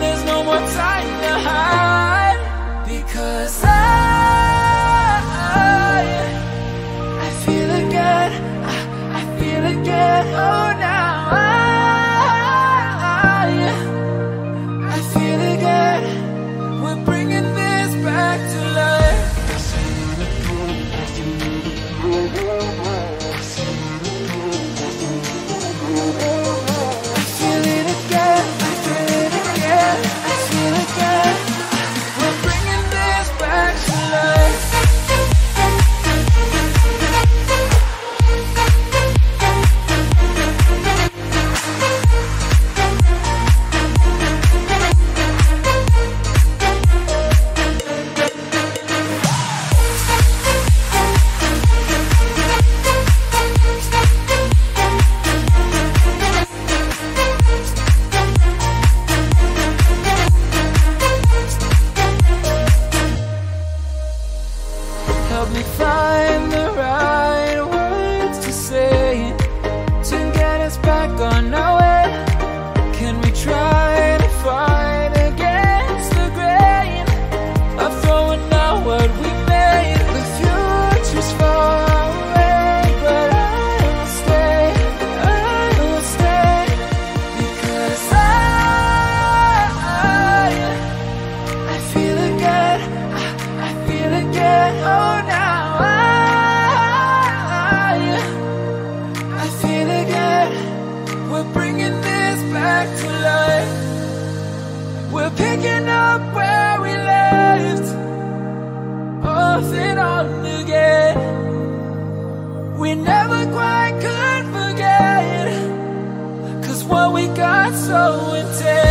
There's no more time. me find the Bringing this back to life. We're picking up where we left off and on again. We never quite could forget. Cause what we got so intense.